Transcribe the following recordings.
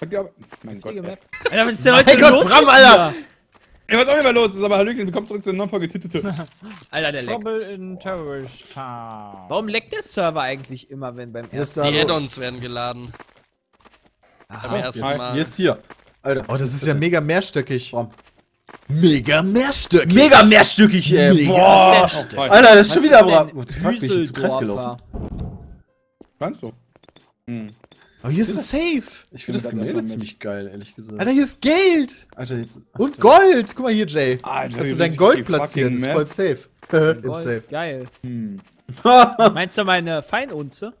Habt ihr aber- Mein Gott. Alter, was ist denn heute Mein Gott, los? Bram, mit Alter! Ich weiß auch nicht, was los ist, aber Hallöchen, willkommen zurück zur neuen Folge Tittete. Alter, der leckt. Trouble in Terrorist Town. Warum leckt der Server eigentlich immer, wenn beim ist ersten... Die Add-ons werden geladen. Beim ersten. Mal. Jetzt hier. Alter. Oh, das ist ja mega mehrstöckig. Bram. Mega mehrstöckig. Mega mehrstöckig, ey. Mega Boah. mehrstöckig. Alter, das ist schon Was wieder ist Bram. the fuck, bin ich zu Düsseldorfer? gelaufen? Kannst du? Hm. Oh, hier ist ein Safe. Ich finde das Gemälde ziemlich geil, ehrlich gesagt. Alter, hier ist Geld. Alter, jetzt. Und Gold. Guck mal hier, Jay. Alter, Kannst du dein Gold platzieren. ist voll safe. Im Gold, Safe. Geil. Hm. Meinst du meine Feinunze?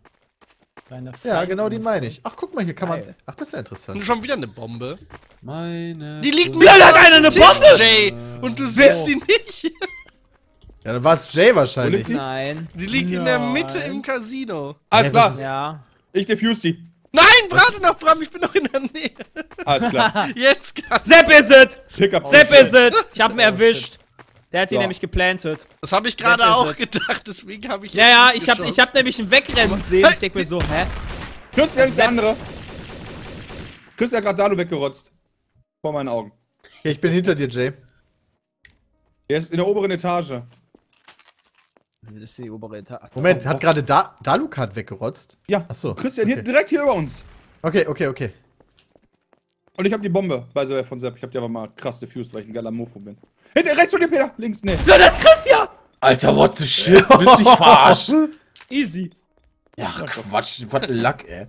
Deine Ja, Feinde. genau die meine ich. Ach, guck mal, hier kann man. Geil. Ach, das ist ja Und interessant. schon wieder eine Bombe. Meine. Die liegt mir da hat einer eine Bombe! Jay. Und du siehst sie nicht. Ja, dann war es Jay wahrscheinlich. Nein. Die liegt in der. Mitte im Casino. Alles Ja, klar, Ja. ich defuse die. Nein, warte noch, Bram, ich bin noch in der Nähe. Alles klar. Jetzt kann Sepp ist es! Pick up. Sepp ist es! Ich hab ihn erwischt. Der hat ihn So. nämlich geplantet. Das habe ich gerade auch gedacht, deswegen habe ich Ja, jetzt ja, nicht ich hab, geschossen. ich hab nämlich einen Wegrennen sehen. Ich denk mir so, hä? Christian ist der andere. Christian hat gerade Dalu weggerotzt. Vor meinen Augen. Okay, ich bin hinter dir, Jay. Er ist in der oberen Etage. Das ist die obere Etage. Moment, hat gerade da Dalukart weggerotzt? Ja. Ach so, Christian, hier, okay. direkt hier über uns. Okay, okay, okay. Und ich habe die Bombe bei so von Sepp. Ich habe die aber mal krass diffused, weil ich ein geiler Mofo bin. Hinter, rechts von dir, Peter. Links, nee. Ja, das ist Christian! Alter, what the shit? Willst du mich verarschen? Easy. Ja, Quatsch. Was Lack, ey.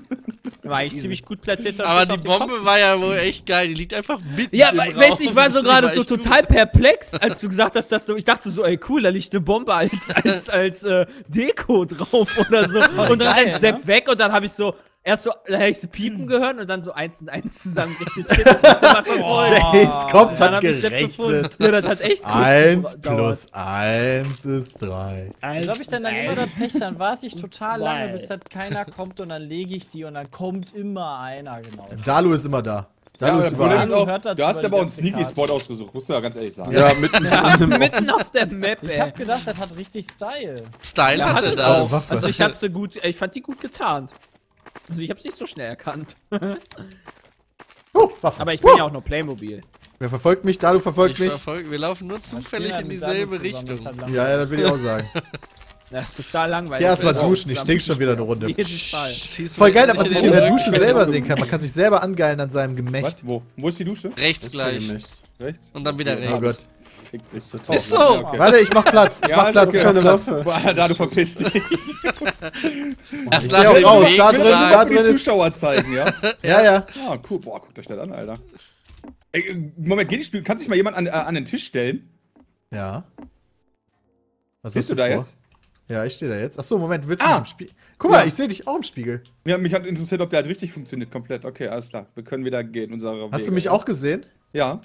War ich ziemlich gut platziert. Aber die Bombe Kopf. war ja wohl echt geil. Die liegt einfach mitten Ja, im we- Raum. weißt du, ich war so gerade so total perplex, als du gesagt hast, dass du, ich dachte so, ey cool, da liegt eine Bombe als, als, als äh, Deko drauf oder so. Und dann rennt Sepp weg und dann habe ich so, erst so, da hab ich so piepen gehört und dann so eins und eins verfolgt. Jays Kopf Dann hat hab ich Sepp gefunden. gerechnet. Ja, das hat echt Eins gedauert. plus eins ist drei. Also hab ich dann, dann immer das Pech, dann warte ich total lange, bis halt keiner kommt und dann lege ich die und dann kommt immer einer, genau. Dalu ist immer da. Ja, ist ist auch, du hast ja bei uns Sneaky Karte. Spot ausgesucht, muss man ja ganz ehrlich sagen. Ja, mitten Ja, mitten auf der Map, Ich ey. hab gedacht, das hat richtig Style. Style Ja, hatte das. auch. Also ich hab sie gut, ich fand die gut getarnt. Also ich hab's nicht so schnell erkannt. Oh, Waffe. Aber ich bin ja auch nur Playmobil. Wer verfolgt mich? Dalu Ich verfolgt mich. verfolge, wir laufen nur zufällig in dieselbe Richtung. Ja, ja, das will ich auch sagen. Das ist total langweilig. Geh erstmal duschen, ich stink schon wieder eine Runde. Voll geil, dass man sich in der. Dusche selber sehen kann. Man kann sich selber angeilen an seinem? Gemächt. Wo? Wo ist die Dusche? Rechts gleich. Rechts? Und dann wieder Okay, Oh rechts. Gott. Fick dich. Ist so Ist so! Warte, ich mach Platz. Ich mach Platz. Ich mach Platz. Da du verpisst dich. Erst geh auch raus, da drin, das da die drin Zuschauer zeigen, ja? Ja, ja. Ah, cool. Boah, guckt euch das an, Alter. Ey, äh, Moment, geht Spiel. Kann sich mal jemand an, äh, an den Tisch stellen? Ja. Was Siehst hast du da jetzt? Ja, ich stehe da jetzt. Achso, Moment, willst du Ah. im Spiegel? Guck mal, Ja. ich sehe dich auch im Spiegel. Ja, mich hat interessiert, ob der halt richtig funktioniert, komplett. Okay, alles klar. Wir können wieder gehen, unsere Hast du Wege. mich auch gesehen? Ja.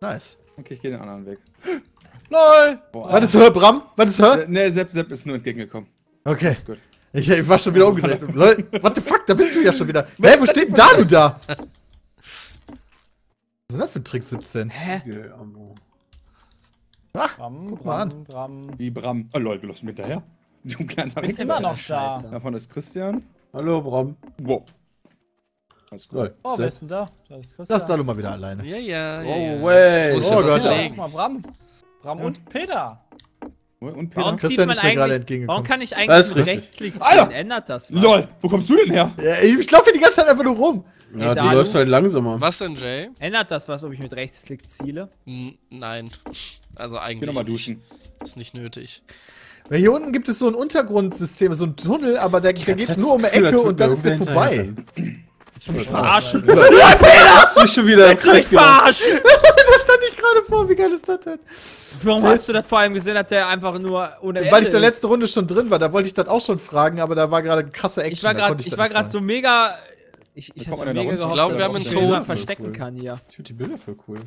Nice. Okay, ich gehe den anderen Weg. LOL! Boah, Was ist Hör, Bram? Was ist Hör? Äh, Ne, Sepp, Sepp ist nur entgegengekommen. Okay. Gut. Ich, ich war schon wieder umgedreht. Leute, what the fuck, da bist du ja schon wieder. Hä, wo steht denn Dalu da? Was ist denn das für ein Trick 17? Hä? Ah, Bram, Guck mal Bram, Bram. Wie Bram. Oh lol, du läufst mir hinterher. Du kleiner Bin immer noch da. Scheiße. Davon ist Christian. Hallo, Bram. Wow. Alles gut. Oh, wer ist denn da? Da ist Christian. Lass Dalu mal wieder alleine. Ja, ja, ja. Oh. Ich muss Oh Gott. Ja, mal, Bram. Bram und Peter. Und Peter? Warum Christian zieht man ist mir gerade eigentlich, entgegengekommen. warum kann ich eigentlich mit. Rechtsklick Alter! ziehen? Ändert das was? LOL, wo kommst du denn her? Ja, ich ich laufe hier die ganze Zeit einfach nur rum. Ja, da, du du- läufst halt langsamer. Was denn, Jay? Ändert das was, ob ich mit Rechtsklick ziele? N nein. Also Geh eigentlich nochmal nicht. duschen. Ist nicht nötig. Weil hier unten gibt es so ein Untergrundsystem, so ein Tunnel, aber der, der geht nur um eine als Ecke und dann ist der vorbei. hinterherrennen. Verarschen. Hat's mich schon wieder ins Krieg Kreis gelaufen. verarschen! da stand ich gerade vor, wie geil ist das denn? Warum Der hast du das vor allem gesehen, dass der einfach nur ohne Weil ich Ende der ist? letzte Runde schon drin war, da wollte ich das auch schon fragen, aber da war gerade krasse Action. Ich war gerade ich das war gerade so mega ich, ich hatte mega gehofft, Ich glaub, wir haben ich einen mich Toten. verstecken Cool. kann hier. Ich finde die Bilder voll cool.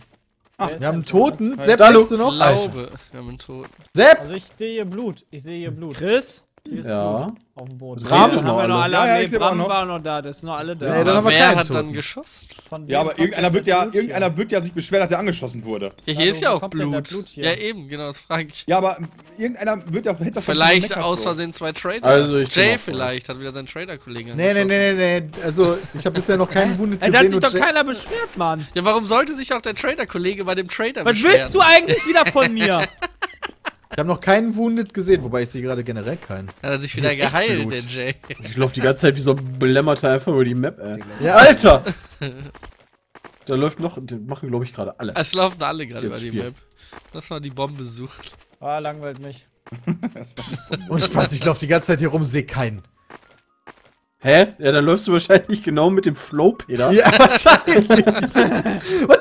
Wir haben einen Toten. Sepp, lebst du noch? Glaube, wir haben einen Toten. Sepp! Also ich sehe hier Blut. Ich sehe hier Blut. Chris? Hier ist Ja. Blut auf dem Boden. Bram- Bram doch haben noch wir noch alle. alle. Ja, ja, nee, auch Bram noch. war noch da, das sind noch alle da. Nee, dann haben Aber wir wer hat Toten. dann geschossen? Von Ja, aber irgendeiner wird ja, irgendeiner wird ja sich beschweren, dass er angeschossen wurde. Ja, hier ist ja auch Blut. Blut hier? Ja, eben, genau, das frage ich. Ja, aber irgendeiner wird ja hätte doch Vielleicht aus. Versehen zwei Trader. Also, ich Jay auch vielleicht, hat wieder seinen Trader-Kollegen Nee, nee, nee, nee, nee. Also, ich habe bisher noch keinen Wounded Ey, da hat gesehen. sich doch keiner beschwert, Mann. Ja, warum sollte sich auch der Trader-Kollege bei dem Trader Was beschweren? willst du eigentlich wieder von mir? ich habe noch keinen Wounded gesehen, wobei ich sehe gerade generell keinen. Hat er sich wieder geheilt, der Jay. Ich laufe die ganze Zeit wie so ein Belämmerter einfach über die Map, ey. Ja, Alter! da läuft noch, die machen glaube ich gerade alle. Es laufen alle gerade über die Spiel. Map. Lass mal die Bombe suchen. Ah, langweilt mich. Und Spaß, ich laufe die ganze Zeit hier rum, sehe keinen. Hä? Ja, dann läufst du wahrscheinlich genau mit dem Flow, Peter. Ja, wahrscheinlich. What?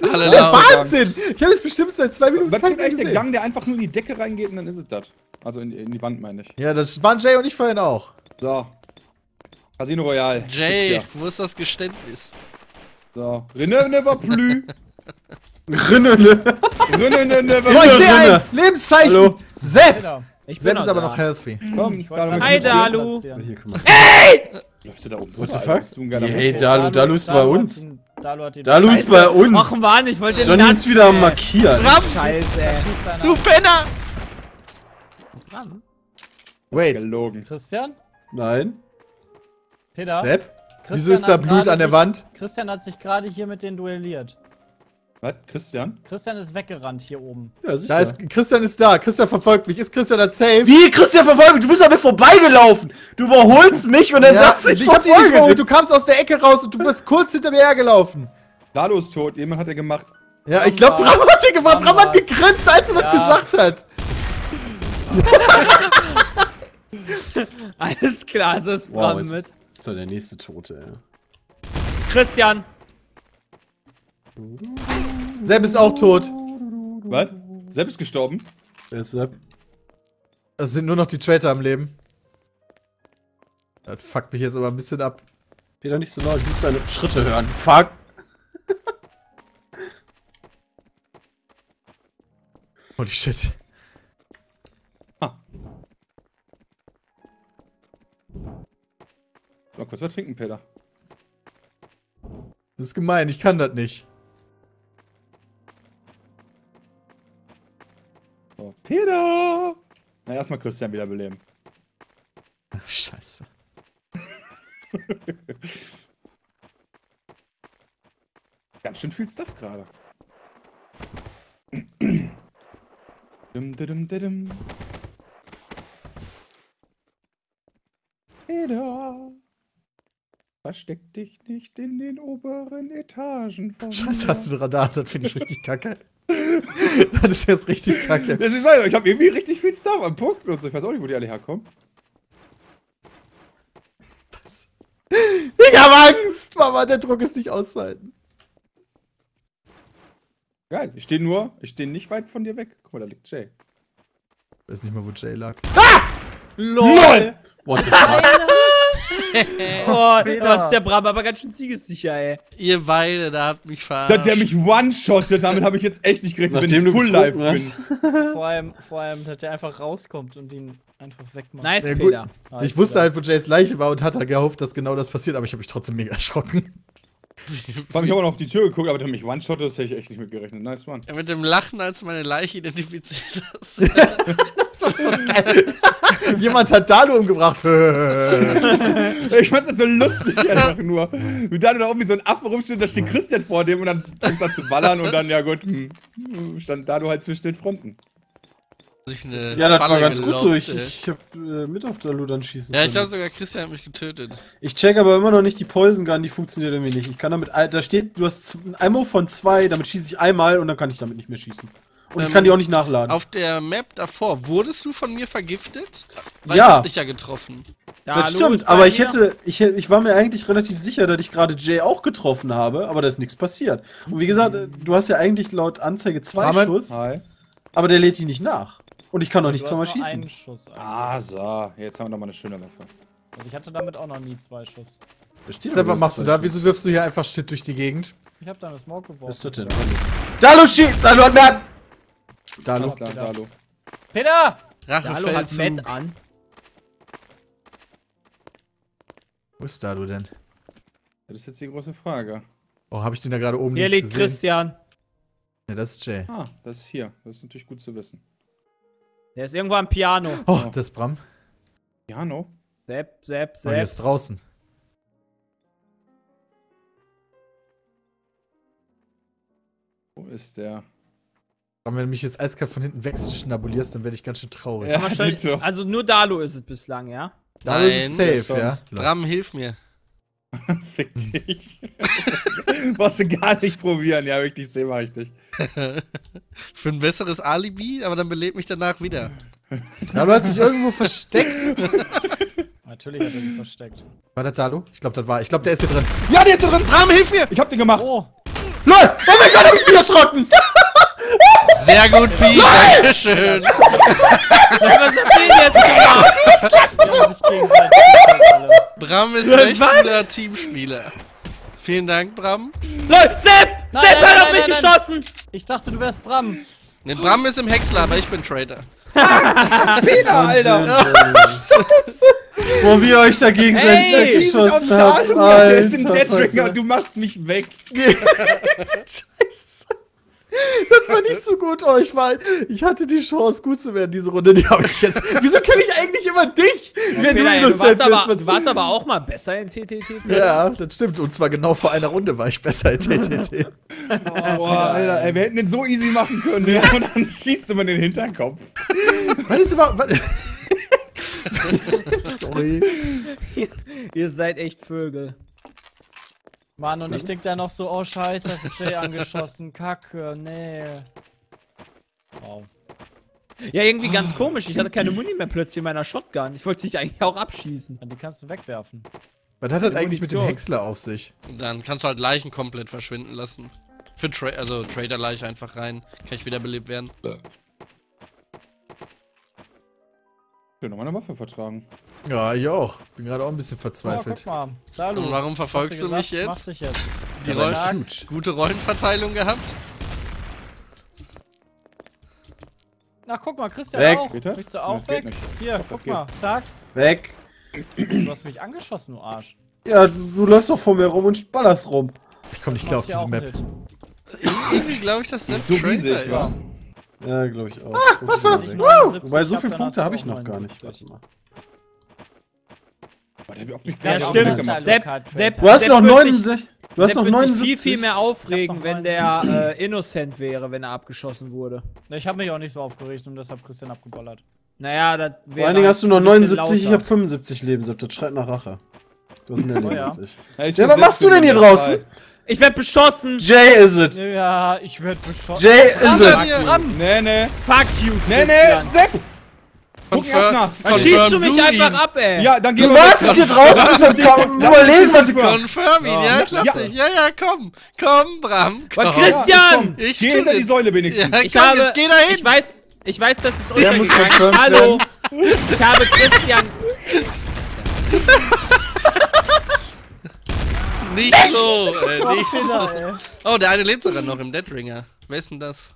Das Alle ist der. Wahnsinn. Ich habe jetzt bestimmt seit zwei Minuten Was keinen ist eigentlich der. Gang, der einfach nur in die Decke reingeht und dann ist es das? Also in, in die Wand, meine ich. Ja, das waren Jay und ich vorhin auch. So. Casino Royale. Jay, wo ist das Geständnis? So. Rinne never plü. Rinnele. Rinne ne, never Oh, ich Rinne, sehe Rinne. ein Lebenszeichen. Hallo. Sepp. Ich bin Sepp ist aber da. noch healthy. Komm, Hi. Dalu. Mal. Läufst du da oben What the drüber, fuck? Hey? Dalu, Dalu ist bei uns. Dalu hat den Dalu ist bei uns. Ach Mann, ich wollte den Johnny Nuts, ist wieder ey. Markieren. Scheiße, ey. Du Penner! Wait, Gelogen. Christian? Nein. Peter? Sepp? Christian Wieso ist da hat Blut an der sich- Wand? Christian hat sich gerade hier mit denen duelliert. Was? Christian? Christian ist weggerannt hier oben. Ja, sicher. Da ist, Christian ist da. Christian verfolgt mich. Ist Christian als safe? Wie, Christian verfolgt? Du bist an mir vorbeigelaufen. Du überholst mich und dann Ja, sagst du, ich ich hab dich nicht dich. Du kamst aus der Ecke raus und du bist kurz hinter mir hergelaufen. Dalu ist tot. Jemand hat er gemacht. Ja, ich glaube, Bram hat dir gemacht. Bram hat gegrinst, als er das Ja. gesagt hat. Alles klar, so ist Wow, Bram jetzt mit. ist doch der nächste Tote, ey. Christian. Sepp ist auch tot. Was? Sepp ist gestorben? Wer ist Sepp? Es sind nur noch die Traitor am Leben. Das fuckt mich jetzt aber ein bisschen ab. Peter, nicht so laut, ich muss deine Schritte hören. Fuck. Holy shit. Mal kurz was trinken, Peter. Das ist gemein, ich kann das nicht. Erstmal Christian wiederbeleben. Ach, Scheiße. Ganz schön viel Stuff gerade. Dum, dum, dum. Peter! Versteck dich nicht in den oberen Etagen von Scheiße, hast du ein Radar? Das finde ich richtig kacke. das ist jetzt richtig kacke. Das ist also, ich habe irgendwie richtig viel Stuff am Punkt und so. Ich weiß auch nicht, wo die alle herkommen. Ich hab Angst, Mama, der Druck ist nicht auszuhalten. Geil, ich stehe nur, ich stehe nicht weit von dir weg. Guck mal, da liegt Jay. Ich weiß nicht mehr, wo Jay lag. LOL. What the fuck? Oh, das ist der Bram aber ganz schön siegessicher, ey. Ihr beide, da habt mich verarscht. Dass der mich one-shottet, damit habe ich jetzt echt nicht gerechnet, Nachdem wenn du ich full live bin. hast. Vor allem, vor allem, dass der einfach rauskommt und ihn einfach wegmacht. Nice, Ja, gut. Peter. Ich wusste halt, wo Jays Leiche war und hatte gehofft, dass genau das passiert, aber ich habe mich trotzdem mega erschrocken. Vor allem, ich habe auch noch auf die Tür geguckt, aber dass er mich one-shottet, das hätte ich echt nicht mit gerechnet. Nice one. Ja, mit dem Lachen, als du meine Leiche identifiziert hast. Das war so geil. Jemand hat Dalu umgebracht. Ich fand's halt so lustig einfach nur. Wie da da irgendwie so ein Affe rumsteht, da steht Christian vor dem und dann fängst du an zu ballern und dann, ja gut, hm, stand da du halt zwischen den Fronten. Sich eine Ja, das war Falle ganz gut so. gelockt, Ich, ey. ich hab äh, mit auf der Ludan schießen ja, ich glaube sogar, Christian hat mich getötet. Ich check aber immer noch nicht die Poison Gun, die funktioniert irgendwie nicht. Ich kann damit, da steht, du hast ein Ammo von zwei, damit schieße ich einmal und dann kann ich damit nicht mehr schießen. Und ich Ähm, kann die auch nicht nachladen. Auf der Map davor, wurdest du von mir vergiftet? Weil Ja. ich hab dich ja getroffen. Da, das stimmt, aber ich hätte, ich, hätte- ich war mir eigentlich relativ sicher, dass ich gerade Jay auch getroffen habe, aber da ist nichts passiert. Und wie gesagt, äh, du hast ja eigentlich laut Anzeige zwei. Schuss, Hi. aber der lädt die nicht nach. Und ich kann doch nicht zweimal schießen. Einen Schuss ah, so. Jetzt haben wir nochmal eine schöne Waffe. Also ich hatte damit auch noch nie zwei Schuss. Verstehe Selber machst du da? Wieso wirfst du hier einfach Shit durch die Gegend? Ich hab da eine Smoke geworfen. Was ist das denn? Dalu, schießt! Dalu hat mehr! Dalu. Alles klar, Dalu. Peter! Dalu hat Matt an. Wo ist Dalu denn? Das ist jetzt die große Frage. Oh, hab ich den da gerade oben hier links gesehen? Hier liegt Christian. Ja, das ist Jay. Ah, das ist hier. Das ist natürlich gut zu wissen. Der ist irgendwo am Piano. Oh, das ist Bram. Jano? Sepp, Sepp, Oh, Sepp. ist draußen. Wo ist der? Bram, wenn du mich jetzt eiskalt von hinten wegschnabulierst, dann werde ich ganz schön traurig. Ja, Aber Dito. Also nur Dalu ist es bislang, ja? Dalu ist Nein, safe, ja. Bram, hilf mir. Fick dich. Brauchst du gar nicht probieren. Ja, wenn ich dich sehe, mach ich dich. Für ein besseres Alibi, aber dann belebt mich danach wieder. Dalu hat sich irgendwo versteckt. Natürlich hat er sich versteckt. War das Dalu? Ich glaube, das war. Ich glaube, der ist hier drin. Ja, der ist da drin. Bram, hilf mir! Ich hab den gemacht. Oh, LOL! Oh mein Gott, hab ich mich erschrocken! Sehr gut, Pi. Dankeschön. Was habt ihr jetzt gemacht? Haben gegenseitig. Bram ist ein guter Teamspieler. Vielen Dank, Bram. Leute, Sepp! Sepp nein, hat nein, auf mich nein, nein. geschossen! Ich dachte, du wärst Bram. Ne, Bram ist im Häcksler, aber ich bin Traitor. Peter, Alter. Wo wir euch da gegenseitig Hey, sind auf weggeschossen Dalu. haben. Der ist ein Alter, Alter. und du machst mich weg. Scheiße. Das war nicht so gut, oh, ich war, ich hatte die Chance, gut zu werden, diese Runde, die habe ich jetzt. Wieso kenne ich eigentlich immer dich, wenn Peter, du ey, du, innocent warst aber, bist? du warst aber auch mal besser in TTT. ja, das stimmt. Und zwar genau vor einer Runde war ich besser als TTT. Boah, Alter, ey, wir hätten den so easy machen können. Ja, und dann schießt du mir in den Hinterkopf. Was ist überhaupt. Was? Sorry. Ihr seid echt Vögel. Mann, und ich denk da noch so, oh scheiße, hast du Jay angeschossen. Kacke, nee. Wow. Ja, irgendwie ganz komisch. Ich hatte keine Muni mehr plötzlich in meiner Shotgun. Ich wollte dich eigentlich auch abschießen. Die kannst du wegwerfen. Was hat das eigentlich mit dem. Häcksler auf sich? Dann kannst du halt Leichen komplett verschwinden lassen. Für Tra also Trader-Leiche einfach rein. Kann ich wiederbelebt werden. Ich will noch mal eine Waffe vertragen. Ja, ich auch. Bin gerade auch ein bisschen Oh, verzweifelt. guck mal. Dalu. Und warum verfolgst du gesagt, mich jetzt? Jetzt. Die Rollen huge. gute Rollenverteilung gehabt? Na, guck mal, Christian Weg. auch. Willst du auch geht weg? nicht. Hier, guck mal. Zack. Weg. Du hast mich angeschossen, du Arsch. Ja, du, du läufst doch vor mir rum und ballerst rum. Ich komme nicht klar auf diese Map. Irgendwie glaube ich, dass das So riesig, ist. wa? Ja, glaube ich auch. Ah. Nicht Wobei, 79, so viele Punkte du habe ich noch gar nicht. 79. Warte mal. Der hat auf mich Ja, stimmt. Sepp, Sepp, Du hast Sepp noch wird sich- 69. Du hast Sepp noch wird sich 79. viel, viel mehr aufregen, wenn der äh, innocent wäre, wenn er abgeschossen wurde. Ich habe mich auch nicht so aufgeregt und deshalb Christian abgeballert. Naja, das wäre. Vor allen Dingen hast du noch ein bisschen 79, ich habe 75 Leben. Sepp, Das schreit nach Rache. Du hast mehr Leben ja. als ich. Ja, ich Ja, seh was machst du denn hier draußen? Ich werd beschossen! Jay is it. Ja, ich werd beschossen. Jay is it. Nee, nee. Fuck you! Nee, nee. Sepp! Guck erst nach. Dann schießt du mich du einfach ihn. ab, ey! Ja, dann geh Du mal wartest hier draußen, bis dann kaum überlegen, was ich Confirm ihn, ja, Ja. klassisch. Ja, ja, komm. Komm, Bram. Komm. Christian! Ich Geh hinter die Säule wenigstens. Ja, Ich komm, habe. jetzt geh da hin. Ich weiß, ich weiß, dass es Der muss untergegangen confirmed Hallo! Ich habe Christian. Nicht so, äh, nicht so. Ey. Oh, der eine lebt sogar noch im Deadringer. Wer ist denn das?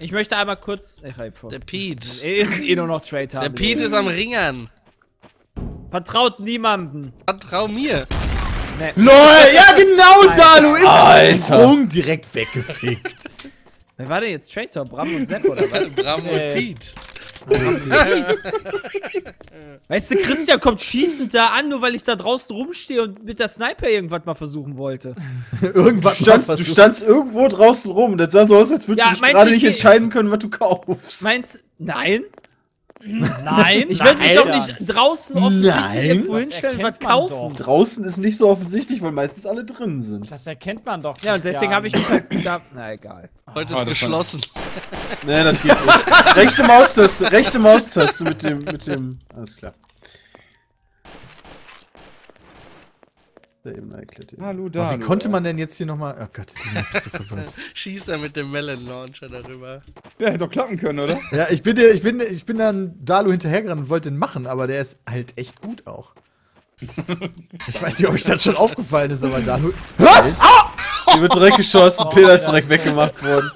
Ich möchte einmal kurz. Ach, ey, vor- Der Pete. Er ist eh nur noch Traitor. Der Pete ist am Ringern. Vertraut niemanden. Vertrau mir. Nee. LOL, ja genau, Alter. Dalu! Im Alter. Sprung direkt weggefickt. Wer war denn jetzt Traitor? Bram und Sepp oder was? Bram und Äh. Pete. Weißt du, Christian kommt schießend da an, nur weil ich da draußen rumstehe und mit der Sniper irgendwas mal versuchen wollte. Irgendwas Du standst, du standst irgendwo draußen rum. Das sah so aus, als würdest Ja, du gerade nicht ich- entscheiden können, was du kaufst. Meinst Nein? Nein, Ich würde mich doch nicht draußen offensichtlich Nein. irgendwo hinstellen und was erkennt man kaufen. doch. Draußen ist nicht so offensichtlich, weil meistens alle drin sind. Das erkennt man doch. Ja, und deswegen habe ich mich halt da. Na egal. Heute ist geschlossen. Nee, das geht nicht. rechte Maustaste, rechte Maustaste mit dem, mit dem. Alles klar. Da eben erklärt. Hallo, Dalu. wie konnte man denn jetzt hier nochmal. Oh Gott, ich bin so verwirrt. Schießt er mit dem Melon Launcher darüber. Ja, hätte doch klappen können, oder? Ja, ich bin, dir- ich bin, ich bin dann Dalu hinterhergerannt und wollte den machen, aber der ist halt echt gut auch. Ich weiß nicht, ob euch das schon aufgefallen ist, aber Dalu. Hier wird direkt geschossen, Peter ist direkt weggemacht worden.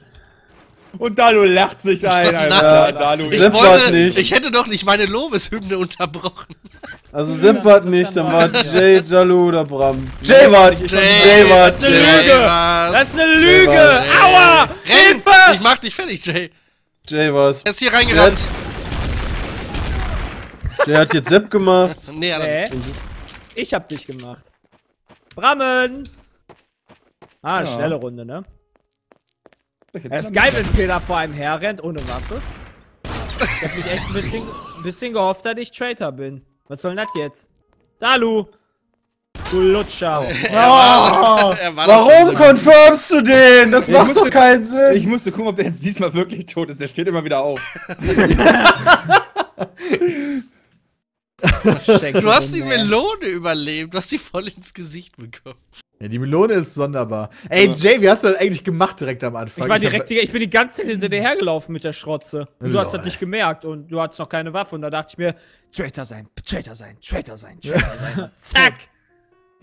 Und Dalu lacht sich ein. Nein. klar, Dalu. Ich, wollte, nicht. ich hätte doch nicht meine Lobeshymne unterbrochen. Also war nicht, dann war Jay, Jalu oder Bram. Jay war Jay, Jay war das ist eine Lüge. Das ist eine Lüge! Aua! Hilfe! Ich mach dich fertig, Jay. Jay war's. Er ist hier reingerannt. Jay hat jetzt Sepp gemacht. Nee, aber Nee. Ich hab dich gemacht. Brammen! Ah, Ja. schnelle Runde, ne? Es ist geil, wenn Peter vor einem herrennt ohne Waffe. Ich hab mich echt ein bisschen, ein bisschen gehofft, dass ich Traitor bin. Was soll denn das jetzt? Dalu! Du Lutscher! Oh, er war doch Warum confirmst du den? Das macht musste- doch keinen Sinn. Ich musste gucken, ob der jetzt diesmal wirklich tot ist. Der steht immer wieder auf. Du hast die Melone überlebt. Du hast sie voll ins Gesicht bekommen. Ja, die Melone ist sonderbar. Ey, Jay, wie hast du das eigentlich gemacht direkt am Anfang? Ich war hab- direkt, ich bin die ganze Zeit hinter dir hergelaufen mit der Schrotze. Und du hast das nicht gemerkt und du hattest noch keine Waffe und da dachte ich mir, Traitor sein, Traitor sein, Traitor sein, Traitor sein. Zack!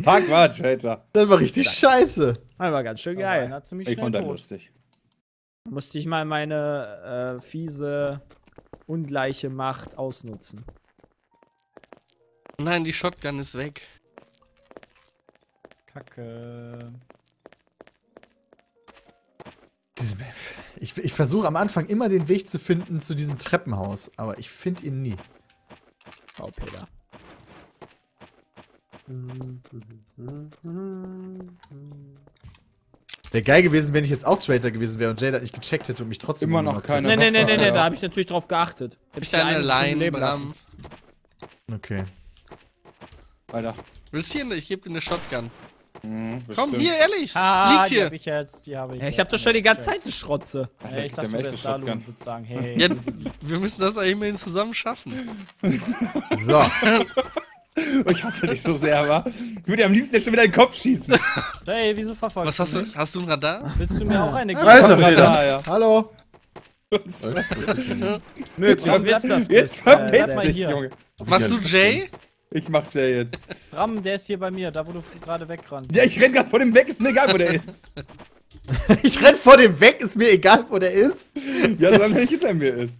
Tag war Traitor. Das war richtig scheiße. Das war ganz schön Geil. Einer ziemlich Ich fand das lustig. Musste ich mal meine äh, fiese, ungleiche Macht ausnutzen. Nein, die Shotgun ist weg. Kacke. Diese Map. Ich, ich versuche am Anfang immer den Weg zu finden zu diesem Treppenhaus, aber ich finde ihn nie. Oh, Peter. Wäre geil gewesen, wenn ich jetzt auch Traitor gewesen wäre und Jay das nicht gecheckt hätte und mich trotzdem Immer noch keine- Nee, nee, nee, nee, nee, da habe ich natürlich drauf geachtet. Hätte Ich deine eine Line, Bram. Okay. Weiter. Willst du hier nicht? Ich geb dir eine Shotgun. Mhm, Komm, hier, ehrlich. Ah, Liegt die hier. hab ich jetzt, die habe ich Ja, ich jetzt. habe doch schon die ganze Zeit eine Schrotze. Also, Ja, ich dachte, du wärst Shotgun. und würdest sagen, hey. Ja, wir müssen das ja immerhin zusammen schaffen. So. Oh, ich hasse dich so sehr, wa? Ich würde dir am liebsten jetzt schon wieder in den Kopf schießen. Hey, wieso verfolgst Was hast du mich? Hast du ein Radar? Willst du mir auch eine geben? Peter. da, ja. Hallo. Jetzt das. jetzt Chris. Äh, verpiss dich, hier. Junge. Machst du Jay? Ich mach Jay jetzt. Ram, der ist hier bei mir, da wo du gerade wegrannt. Ja, ich renn grad vor dem weg, ist mir egal, wo der ist. Ich renn vor dem weg, ist mir egal, wo der ist. Ja, solange er nicht hinter mir ist.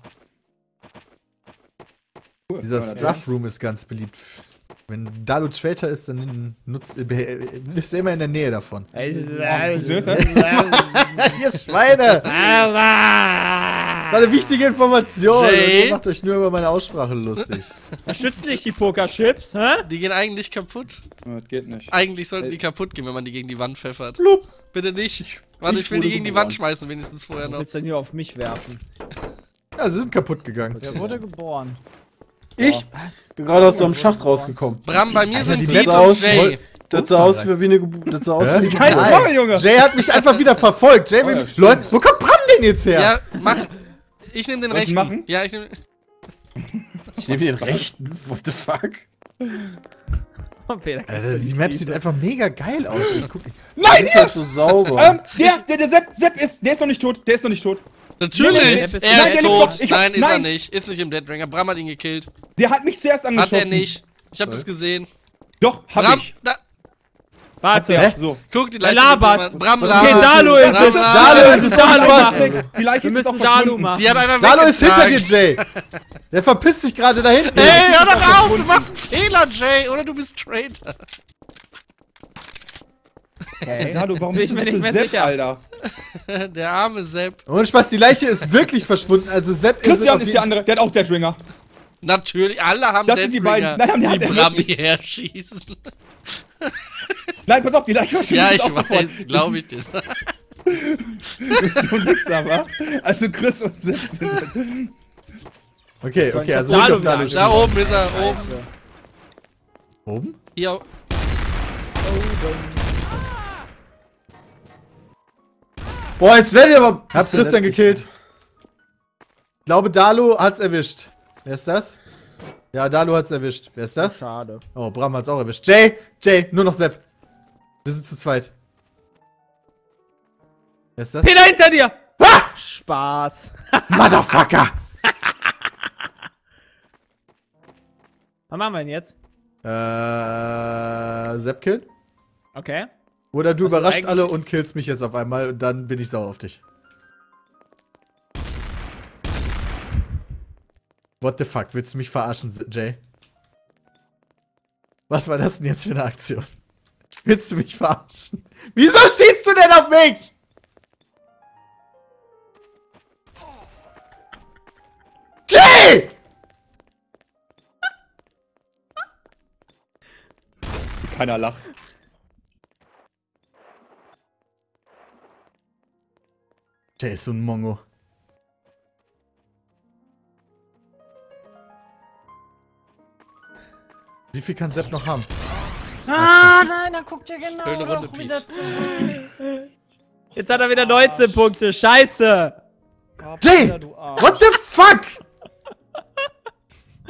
Dieser Stuff Room ist ganz beliebt. Wenn Dalu Traitor ist, dann nutzt, äh, ist er immer in der Nähe davon. Sehen? Ihr Schweine! War eine wichtige Information. Jay? Ihr macht euch nur über meine Aussprache lustig. Schützen dich die Pokerchips, hä? Die gehen eigentlich kaputt. Das geht nicht. Eigentlich sollten die kaputt gehen, wenn man die gegen die Wand pfeffert. Blub. Bitte nicht. Warte, ich, ich will die gegen die. Wand schmeißen, wenigstens vorher Du noch. willst dann hier auf mich werfen. Ja, sie sind kaputt gegangen. Der wurde geboren. Ich Was? bin gerade aus so einem Schacht rausgekommen. Bram, bei mir Alter, sind die Map aus- Jay. Das sah aus wie eine Geburt. Das sah aus wie eine Kein Geburt. Maul, Junge! Jay hat mich einfach wieder verfolgt. Jay, Oh. Leute, wo kommt Bram denn jetzt her? Ja, mach. Ich nehme den Soll ich rechten. machen? Ja, ich nehme. Ich nehme den rechten. What the fuck? Oh, Alter, die Map sieht einfach mega geil aus. Ich guck, Nein, Ist der! halt so sauber. Ähm, der, der, der Sepp, Sepp ist, der ist noch nicht tot, der ist noch nicht tot. Natürlich! Nein, er ist nein, tot! Ich hab- nein, ist er nein. nicht. Ist nicht im Dead Ringer. Bram hat ihn gekillt. Der hat mich zuerst Hat angeschossen. er nicht. Ich hab das gesehen. Doch, hab Bram, ich. da, Hat Warte. der, so. guck, die Er Leiche. labert. geht jemand- Bram Okay, Okay, labert. Dalu ist es. labert. Dalu ist es, Dalu Dalu ist weg. Die Leiche Wir ist doch müssen Dalu verschwunden. machen. Die hat einer Dalu ist hinter dir. Jay. Der verpisst sich gerade da hinten. Ey, hör doch auf! Du machst einen Fehler, Jay! Oder du bist Traitor. Okay. Dalu, warum bist bin du so für Sepp, sicher. Alter? Der arme Sepp. Ohne Spaß, die Leiche ist wirklich verschwunden. Also Sepp Christian auf ist jeden- der andere, der hat auch Dead Ringer. Natürlich, alle haben Das sind die beiden. Nein, nein, die der hat Bram wirklich- hierher schießen. Nein, pass auf, die Leiche verschwindet Ja, jetzt ich auch weiß, glaube ich dir. Du bist so Wichser, wa? Also Chris und Sepp sind... Okay, okay, also Dalu wieder. Da schießen. oben ist er, oben. Scheiße. Oben? Hier. Boah, jetzt werdet ihr aber. Hab Christian gekillt. Ich glaube, Dalu hat's erwischt. Wer ist das? Ja, Dalu hat's erwischt. Wer ist das? Schade. Oh, Bram hat's auch erwischt. Jay, Jay, nur noch Sepp. Wir sind zu zweit. Wer ist das? Peter hinter dir! Spaß. Motherfucker! Was machen wir denn jetzt? Äh, Sepp killen? Okay. Oder du also überrascht alle und killst mich jetzt auf einmal und dann bin ich sauer auf dich. What the fuck, willst du mich verarschen, Jay? Was war das denn jetzt für eine Aktion? Willst du mich verarschen? Wieso schießt du denn auf mich? Jay! Keiner lacht. Jay ist so ein Mongo. Wie viel kann Sepp noch haben? Ah, nein, dann guckt ihr genau Schöne Runde, wieder zu. Jetzt hat er wieder 19 Punkte. Scheiße. Jay! What the fuck?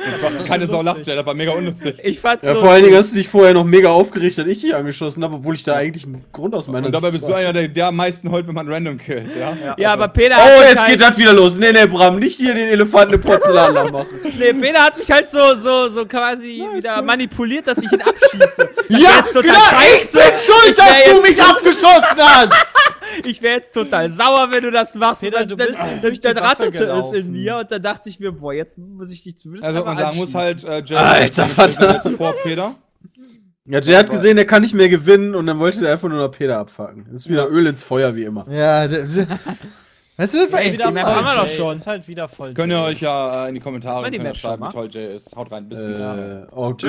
Das war keine Sau lacht, das war mega unlustig. Ich fand's Ja, lustig. vor allen Dingen hast du dich vorher noch mega aufgeregt, dass ich dich angeschossen habe, obwohl ich da eigentlich einen Grund aus meiner Und dabei Sicht bist du einer, der, der am meisten heult, wenn man random killt, ja? Ja, Also, aber Peter hat Oh, jetzt halt, geht das wieder los. Nee, nee, Bram, nicht hier den Elefanten im Porzellanladen machen. Nee, Peter hat mich halt so, so, so quasi wieder manipuliert, dass ich ihn abschieße. Ja, klar, ich bin schuld, Ich dass du mich abgeschossen hast! Ich wäre jetzt total sauer, wenn du das machst. Peter, Und du dann, bist dann, durch dann, dann ratterte es in mir und dann dachte ich mir, boah, jetzt muss ich dich zumindest Also, man sagen muss halt, äh, Jay Alter, Vater. jetzt vor Peter. Ja, Jay hat gesehen, er kann nicht mehr gewinnen und dann wollte er einfach nur noch Peter abfacken. Das ist wieder Öl ins Feuer, wie immer. Ja, weißt du, das war echt die Map haben wir doch schon. Ist halt wieder voll. Könnt ihr euch ja äh, in die Kommentare schreiben, wie toll Jay ist. Haut rein, bis zum nächsten Mal. Äh, oh Gott.